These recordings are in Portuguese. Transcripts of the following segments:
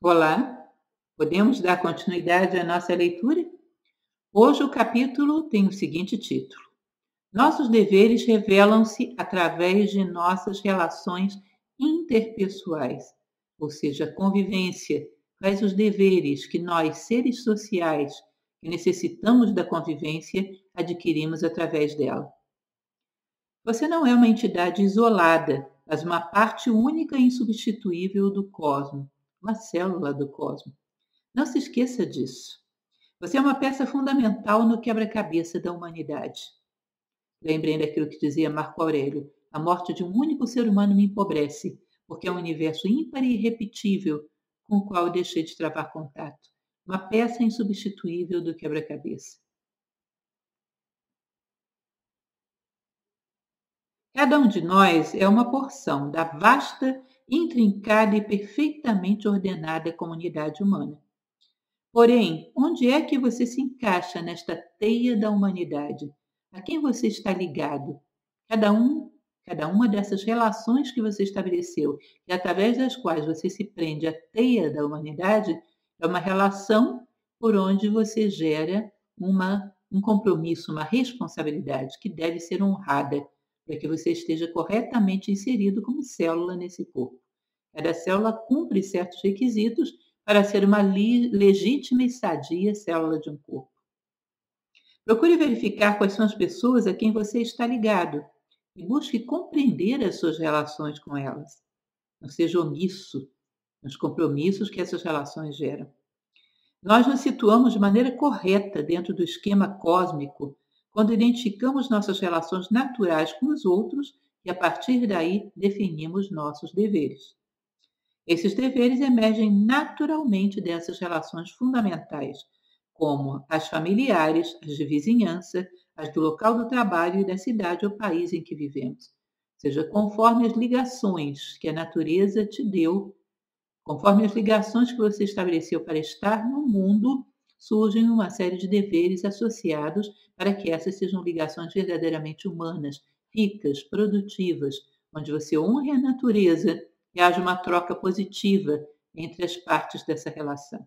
Olá, podemos dar continuidade à nossa leitura? Hoje o capítulo tem o seguinte título: Nossos deveres revelam-se através de nossas relações interpessoais, ou seja, convivência, quais os deveres que nós, seres sociais, que necessitamos da convivência, adquirimos através dela. Você não é uma entidade isolada, mas uma parte única e insubstituível do cosmos uma célula do cosmos. Não se esqueça disso. Você é uma peça fundamental no quebra-cabeça da humanidade. Lembrem daquilo que dizia Marco Aurélio: a morte de um único ser humano me empobrece, porque é um universo ímpar e irrepetível com o qual deixei de travar contato. Uma peça insubstituível do quebra-cabeça. Cada um de nós é uma porção da vasta intrincada e perfeitamente ordenada comunidade humana. Porém, onde é que você se encaixa nesta teia da humanidade? A quem você está ligado? Cada um, cada uma dessas relações que você estabeleceu e através das quais você se prende à teia da humanidade é uma relação por onde você gera uma, um compromisso, uma responsabilidade que deve ser honrada para que você esteja corretamente inserido como célula nesse corpo. Cada célula cumpre certos requisitos para ser uma legítima e sadia célula de um corpo. Procure verificar quais são as pessoas a quem você está ligado e busque compreender as suas relações com elas. Não seja omisso nos compromissos que essas relações geram. Nós nos situamos de maneira correta dentro do esquema cósmico quando identificamos nossas relações naturais com os outros e, a partir daí, definimos nossos deveres. Esses deveres emergem naturalmente dessas relações fundamentais, como as familiares, as de vizinhança, as do local do trabalho e da cidade ou país em que vivemos. Seja conforme as ligações que a natureza te deu, conforme as ligações que você estabeleceu para estar no mundo surgem uma série de deveres associados para que essas sejam ligações verdadeiramente humanas, ricas, produtivas, onde você honre a natureza e haja uma troca positiva entre as partes dessa relação.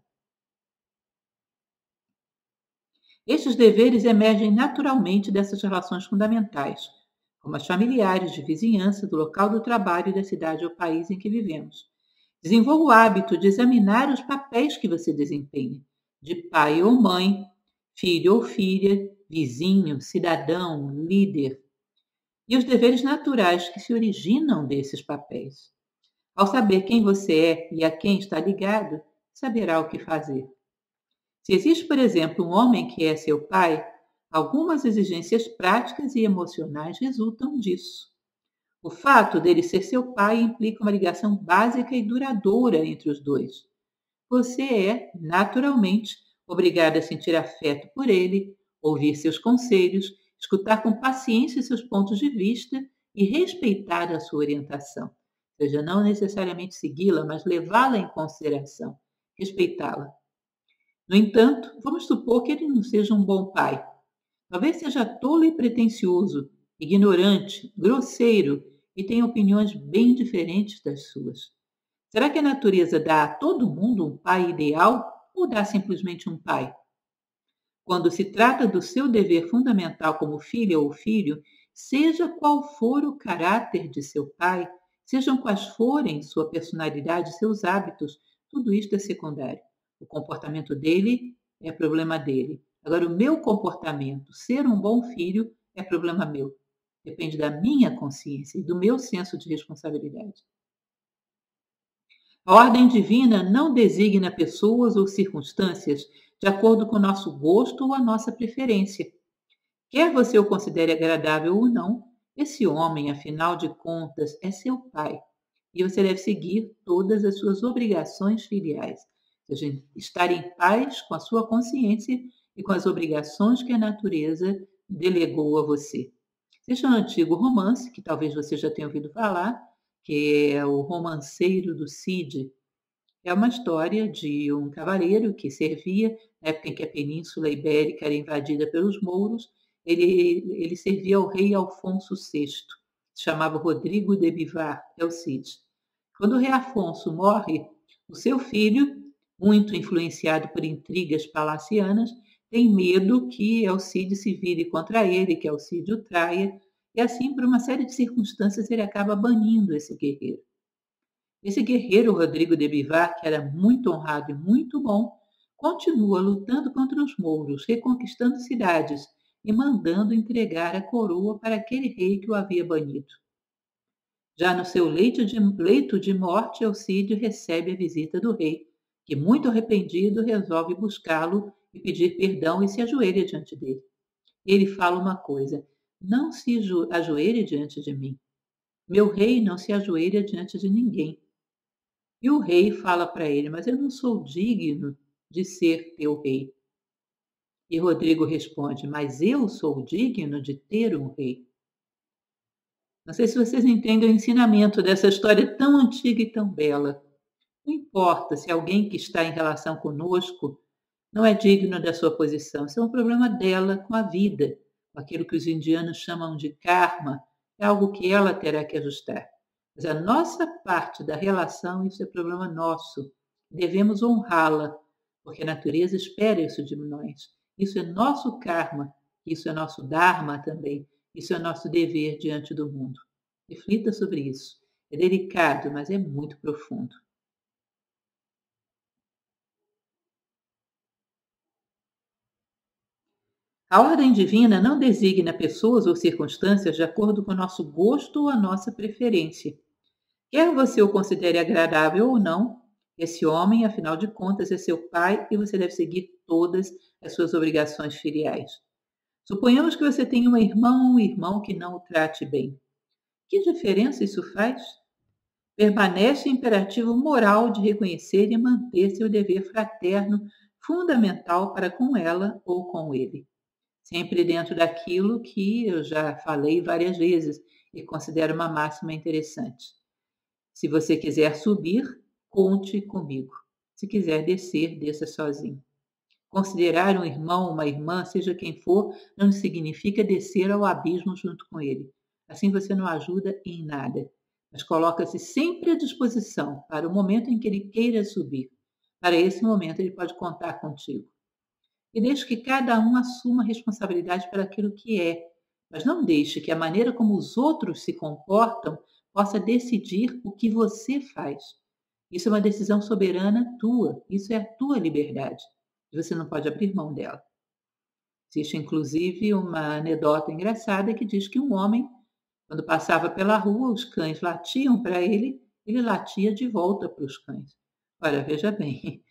Estes deveres emergem naturalmente dessas relações fundamentais, como as familiares, de vizinhança, do local do trabalho e da cidade ou país em que vivemos. Desenvolva o hábito de examinar os papéis que você desempenha de pai ou mãe, filho ou filha, vizinho, cidadão, líder, e os deveres naturais que se originam desses papéis. Ao saber quem você é e a quem está ligado, saberá o que fazer. Se existe, por exemplo, um homem que é seu pai, algumas exigências práticas e emocionais resultam disso. O fato dele ser seu pai implica uma ligação básica e duradoura entre os dois você é, naturalmente, obrigada a sentir afeto por ele, ouvir seus conselhos, escutar com paciência seus pontos de vista e respeitar a sua orientação. Ou seja, não necessariamente segui-la, mas levá-la em consideração, respeitá-la. No entanto, vamos supor que ele não seja um bom pai. Talvez seja tolo e pretensioso, ignorante, grosseiro e tenha opiniões bem diferentes das suas. Será que a natureza dá a todo mundo um pai ideal ou dá simplesmente um pai? Quando se trata do seu dever fundamental como filha ou filho, seja qual for o caráter de seu pai, sejam quais forem sua personalidade seus hábitos, tudo isto é secundário. O comportamento dele é problema dele. Agora, o meu comportamento, ser um bom filho, é problema meu. Depende da minha consciência e do meu senso de responsabilidade. A ordem divina não designa pessoas ou circunstâncias de acordo com o nosso gosto ou a nossa preferência. Quer você o considere agradável ou não, esse homem, afinal de contas, é seu pai e você deve seguir todas as suas obrigações filiais, ou seja, estar em paz com a sua consciência e com as obrigações que a natureza delegou a você. Seja um antigo romance, que talvez você já tenha ouvido falar, que é o Romanceiro do Cid. É uma história de um cavaleiro que servia, na época em que a Península Ibérica era invadida pelos mouros, ele, ele servia ao rei Alfonso VI, se chamava Rodrigo de Bivar, é o Cid. Quando o rei Afonso morre, o seu filho muito influenciado por intrigas palacianas, tem medo que Alcide se vire contra ele, que Alcide o traia, e assim, por uma série de circunstâncias, ele acaba banindo esse guerreiro. Esse guerreiro, Rodrigo de Bivar, que era muito honrado e muito bom, continua lutando contra os mouros, reconquistando cidades e mandando entregar a coroa para aquele rei que o havia banido. Já no seu leito de, leito de morte, Alcídio recebe a visita do rei, que, muito arrependido, resolve buscá-lo e pedir perdão e se ajoelha diante dele. Ele fala uma coisa: não se ajoelhe diante de mim. Meu rei não se ajoelha diante de ninguém. E o rei fala para ele: Mas eu não sou digno de ser teu rei. E Rodrigo responde: Mas eu sou digno de ter um rei. Não sei se vocês entendem o ensinamento dessa história tão antiga e tão bela. Não importa se alguém que está em relação conosco não é digno da sua posição, isso é um problema dela com a vida aquilo que os indianos chamam de karma, é algo que ela terá que ajustar. Mas a nossa parte da relação, isso é problema nosso. Devemos honrá-la, porque a natureza espera isso de nós. Isso é nosso karma, isso é nosso dharma também, isso é nosso dever diante do mundo. Reflita sobre isso. É delicado, mas é muito profundo. A ordem divina não designa pessoas ou circunstâncias de acordo com o nosso gosto ou a nossa preferência. Quer você o considere agradável ou não, esse homem, afinal de contas, é seu pai e você deve seguir todas as suas obrigações filiais. Suponhamos que você tenha um irmão ou um irmão que não o trate bem. Que diferença isso faz? Permanece o imperativo moral de reconhecer e manter seu dever fraterno fundamental para com ela ou com ele sempre dentro daquilo que eu já falei várias vezes e considero uma máxima interessante. Se você quiser subir, conte comigo. Se quiser descer, desça sozinho. Considerar um irmão, uma irmã, seja quem for, não significa descer ao abismo junto com ele. Assim você não ajuda em nada, mas coloca-se sempre à disposição para o momento em que ele queira subir. Para esse momento, ele pode contar contigo e deixe que cada um assuma a responsabilidade por aquilo que é, mas não deixe que a maneira como os outros se comportam possa decidir o que você faz. Isso é uma decisão soberana tua, isso é a tua liberdade. E você não pode abrir mão dela. Existe inclusive uma anedota engraçada que diz que um homem, quando passava pela rua, os cães latiam para ele, ele latia de volta para os cães. Ora, veja bem,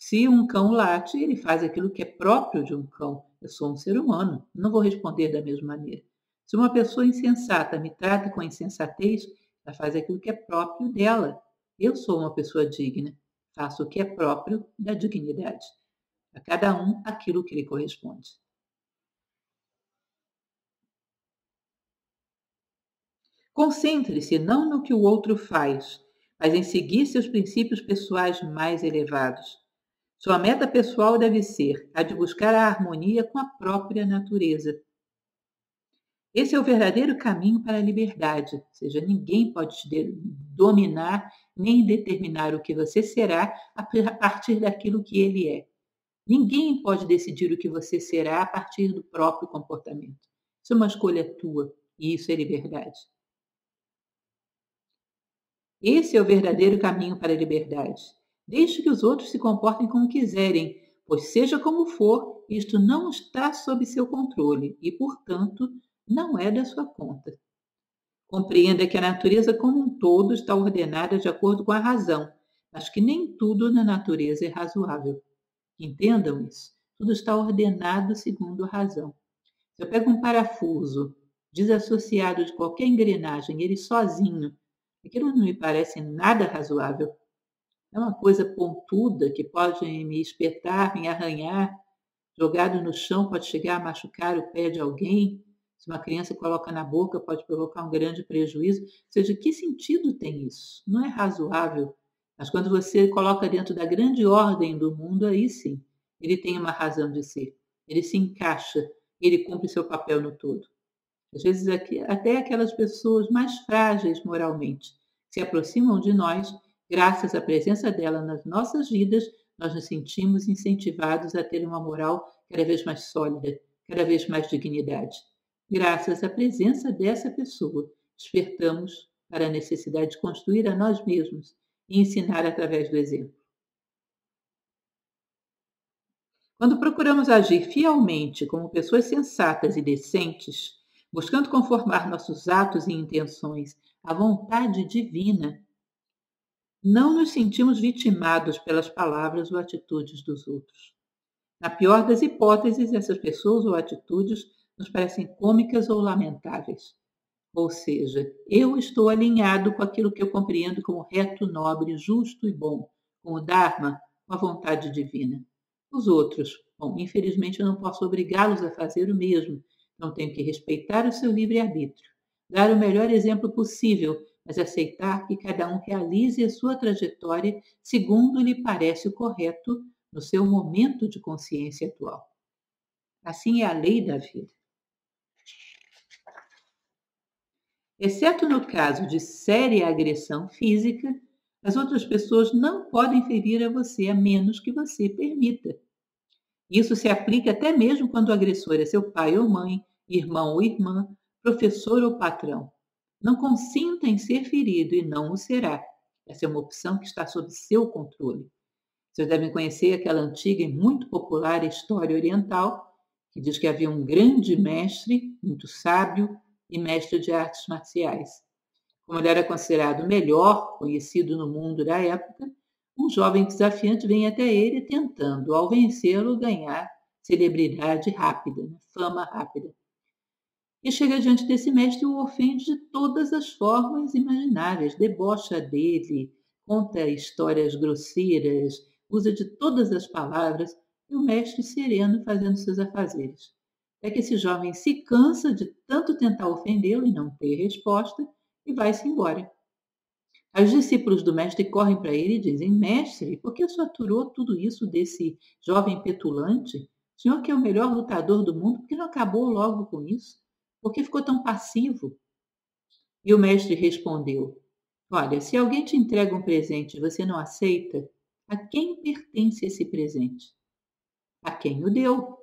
se um cão late, ele faz aquilo que é próprio de um cão. Eu sou um ser humano, não vou responder da mesma maneira. Se uma pessoa insensata me trata com insensatez, ela faz aquilo que é próprio dela. Eu sou uma pessoa digna, faço o que é próprio da dignidade. A cada um aquilo que lhe corresponde. Concentre-se não no que o outro faz, mas em seguir seus princípios pessoais mais elevados. Sua meta pessoal deve ser a de buscar a harmonia com a própria natureza. Esse é o verdadeiro caminho para a liberdade, ou seja, ninguém pode te dominar nem determinar o que você será a partir daquilo que ele é. Ninguém pode decidir o que você será a partir do próprio comportamento. Isso é uma escolha tua e isso é liberdade. Esse é o verdadeiro caminho para a liberdade. Deixe que os outros se comportem como quiserem, pois, seja como for, isto não está sob seu controle e, portanto, não é da sua conta. Compreenda que a natureza como um todo está ordenada de acordo com a razão, mas que nem tudo na natureza é razoável. Entendam isso. Tudo está ordenado segundo a razão. Se eu pego um parafuso desassociado de qualquer engrenagem, ele sozinho, aquilo não me parece nada razoável. É uma coisa pontuda que pode me espetar, me arranhar. Jogado no chão pode chegar a machucar o pé de alguém. Se uma criança coloca na boca, pode provocar um grande prejuízo. Ou seja, que sentido tem isso? Não é razoável. Mas quando você coloca dentro da grande ordem do mundo, aí sim, ele tem uma razão de ser. Ele se encaixa, ele cumpre seu papel no todo. Às vezes, até aquelas pessoas mais frágeis moralmente se aproximam de nós graças à presença dela nas nossas vidas, nós nos sentimos incentivados a ter uma moral cada vez mais sólida, cada vez mais dignidade. Graças à presença dessa pessoa, despertamos para a necessidade de construir a nós mesmos e ensinar através do exemplo. Quando procuramos agir fielmente como pessoas sensatas e decentes, buscando conformar nossos atos e intenções à vontade divina, não nos sentimos vitimados pelas palavras ou atitudes dos outros. Na pior das hipóteses, essas pessoas ou atitudes nos parecem cômicas ou lamentáveis. Ou seja, eu estou alinhado com aquilo que eu compreendo como reto, nobre, justo e bom, com o Dharma, com a vontade divina. Os outros, bom, infelizmente eu não posso obrigá-los a fazer o mesmo, não tenho que respeitar o seu livre-arbítrio, dar o melhor exemplo possível, mas aceitar que cada um realize a sua trajetória segundo lhe parece o correto no seu momento de consciência atual. Assim é a lei da vida. Exceto no caso de séria agressão física, as outras pessoas não podem ferir a você a menos que você permita. Isso se aplica até mesmo quando o agressor é seu pai ou mãe, irmão ou irmã, professor ou patrão. Não consinta em ser ferido e não o será. Essa é uma opção que está sob seu controle. Vocês devem conhecer aquela antiga e muito popular história oriental que diz que havia um grande mestre, muito sábio e mestre de artes marciais. Como ele era considerado o melhor conhecido no mundo da época, um jovem desafiante vem até ele tentando, ao vencê-lo, ganhar celebridade rápida, né? fama rápida. E chega diante desse mestre e o ofende de todas as formas imagináveis, debocha dele, conta histórias grosseiras, usa de todas as palavras, e o mestre sereno fazendo seus afazeres. É que esse jovem se cansa de tanto tentar ofendê-lo e não ter resposta, e vai-se embora. Os discípulos do mestre correm para ele e dizem: Mestre, por que o senhor aturou tudo isso desse jovem petulante? O senhor que é o melhor lutador do mundo, por que não acabou logo com isso? Por que ficou tão passivo? E o mestre respondeu: Olha, se alguém te entrega um presente e você não aceita, a quem pertence esse presente? A quem o deu.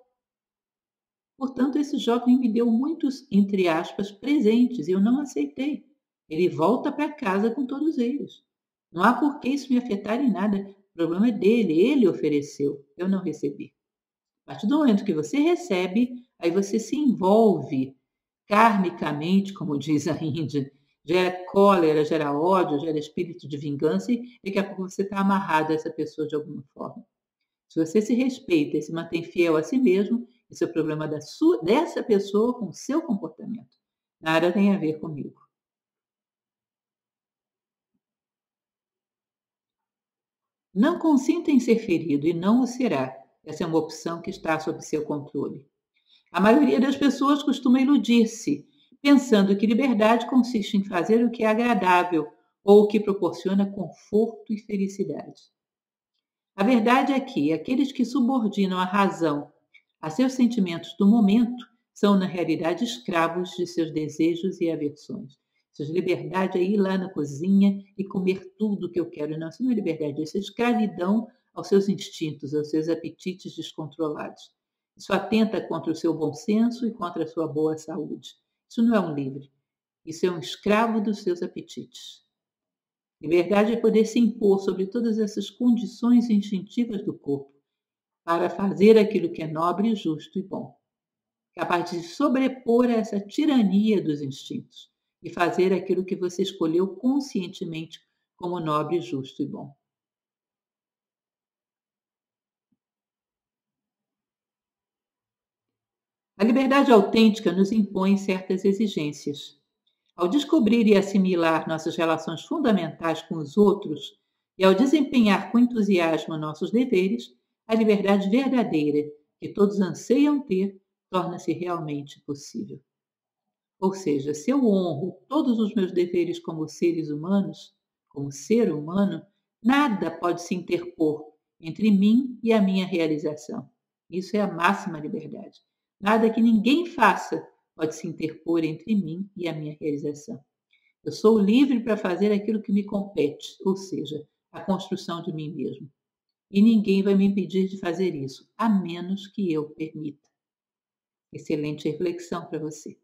Portanto, esse jovem me deu muitos, entre aspas, presentes e eu não aceitei. Ele volta para casa com todos eles. Não há por que isso me afetar em nada. O problema é dele. Ele ofereceu. Eu não recebi. A partir do momento que você recebe, aí você se envolve karmicamente, como diz a Índia. Gera cólera, gera ódio, gera espírito de vingança e daqui a pouco você está amarrado a essa pessoa de alguma forma. Se você se respeita e se mantém fiel a si mesmo, esse é o problema da sua, dessa pessoa com o seu comportamento. Nada tem a ver comigo. Não consinta em ser ferido e não o será. Essa é uma opção que está sob seu controle. A maioria das pessoas costuma iludir-se, pensando que liberdade consiste em fazer o que é agradável ou o que proporciona conforto e felicidade. A verdade é que aqueles que subordinam a razão a seus sentimentos do momento são, na realidade, escravos de seus desejos e aversões. Seja liberdade é ir lá na cozinha e comer tudo que eu quero. Não, isso não é liberdade, isso é escravidão aos seus instintos, aos seus apetites descontrolados. Isso atenta contra o seu bom senso e contra a sua boa saúde. Isso não é um livre. Isso é um escravo dos seus apetites. Liberdade é poder se impor sobre todas essas condições instintivas do corpo para fazer aquilo que é nobre, justo e bom. Capaz de sobrepor a essa tirania dos instintos e fazer aquilo que você escolheu conscientemente como nobre, justo e bom. A liberdade autêntica nos impõe certas exigências. Ao descobrir e assimilar nossas relações fundamentais com os outros e ao desempenhar com entusiasmo nossos deveres, a liberdade verdadeira que todos anseiam ter torna-se realmente possível. Ou seja, se eu honro todos os meus deveres como seres humanos, como ser humano, nada pode se interpor entre mim e a minha realização. Isso é a máxima liberdade. Nada que ninguém faça pode se interpor entre mim e a minha realização. Eu sou livre para fazer aquilo que me compete, ou seja, a construção de mim mesmo. e ninguém vai me impedir de fazer isso, a menos que eu permita. Excelente reflexão para você.